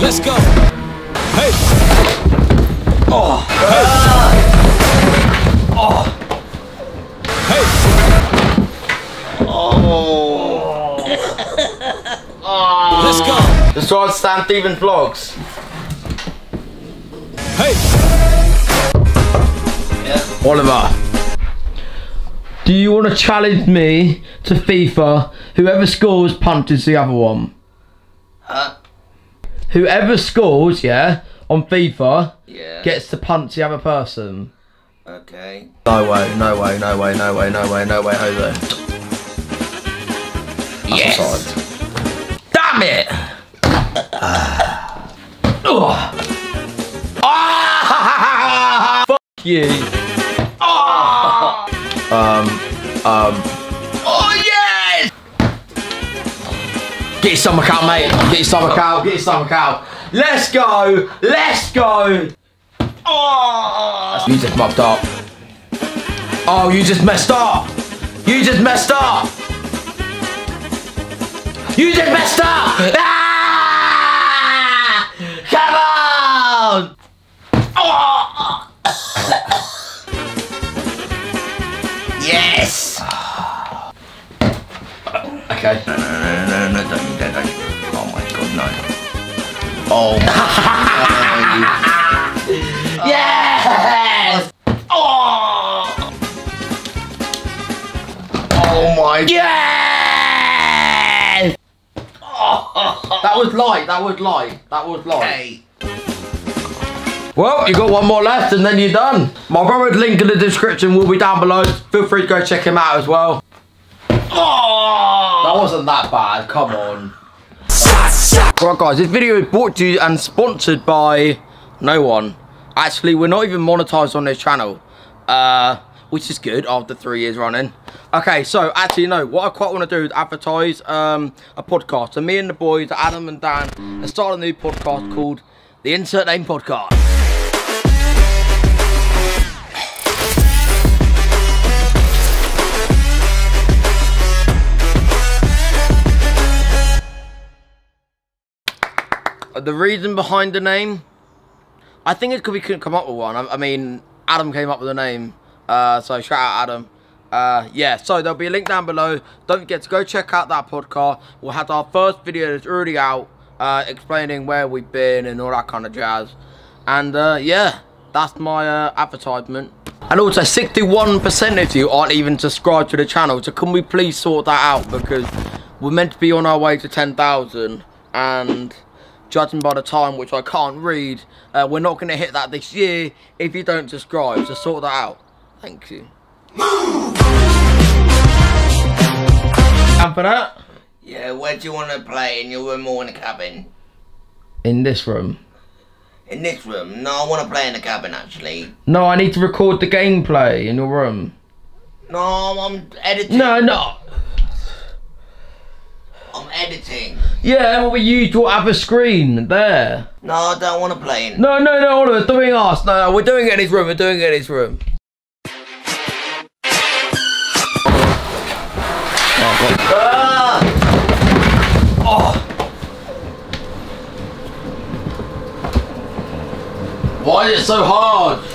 Let's go. Hey. Oh. Hey. Oh. Hey. Oh. Let's go. Just try Sam Stevens vlogs. Hey. Yeah. Oliver. Do you want to challenge me to FIFA? Whoever scores punches the other one. Huh? Whoever scores, yeah, on FIFA Yeah. gets to punch the other person. Okay. No way, no way, no way, no way, no way, no way, Jose. Yes. Offside. Damn it! Ugh. Ah! Fuck you. Ah! Um, um. Get your stomach out, mate. Get your stomach out. Get your stomach out. Let's go. Let's go. Oh! You just mucked up. Oh, you just messed up. You just messed up. You just messed up! Ah! Come on! Oh! Yes. Okay. No, no, no, no, no, don't, don't, don't. Oh my god, no. Oh my god. Yes! Oh. Oh my Yes! That was light, that was light, that was light. Hey. Well, you got one more left and then you're done. My brother's link in the description will be down below. Feel free to go check him out as well. Oh. That wasn't that bad, come on. Right guys, this video is brought to you and sponsored by no one. Actually, we're not even monetized on this channel. Uh, which is good after three years running. Okay, so actually no, what I quite want to do is advertise um, a podcast. So me and the boys, Adam and Dan, are starting a new podcast called The Insert Name Podcast. The reason behind the name, I think it's because we couldn't come up with one. I, I mean, Adam came up with the name, uh, so shout out Adam. Uh, yeah, so there'll be a link down below. Don't forget to go check out that podcast. We'll have our first video that's already out, uh, explaining where we've been and all that kind of jazz. And uh, yeah, that's my uh, advertisement. And also, 61% of you aren't even subscribed to the channel. So can we please sort that out? Because we're meant to be on our way to 10,000. And judging by the time, which I can't read, uh, we're not going to hit that this year if you don't subscribe. So sort that out. Thank you. And for that, Yeah, where do you want to play? In your room or in the cabin? in this room. In this room? No, I want to play in the cabin actually. No, I need to record the gameplay in your room. No, I'm editing. No, no. Editing. Yeah, well, you to have a screen there. No, I don't want to play in. No, no, no, Oliver, doing us. No, no, we're doing it in his room. We're doing it in his room. Ah! Why is it so hard?